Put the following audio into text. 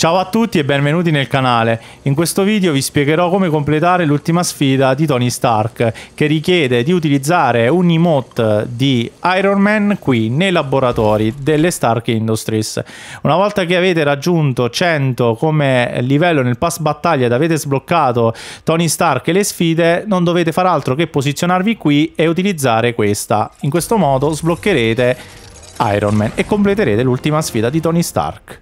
Ciao a tutti e benvenuti nel canale. In questo video vi spiegherò come completare l'ultima sfida di Tony Stark, che richiede di utilizzare un emote di Iron Man qui nei laboratori delle Stark Industries. Una volta che avete raggiunto 100 come livello nel pass battaglia ed avete sbloccato Tony Stark e le sfide, non dovete far altro che posizionarvi qui e utilizzare questa. In questo modo sbloccherete Iron Man e completerete l'ultima sfida di Tony Stark.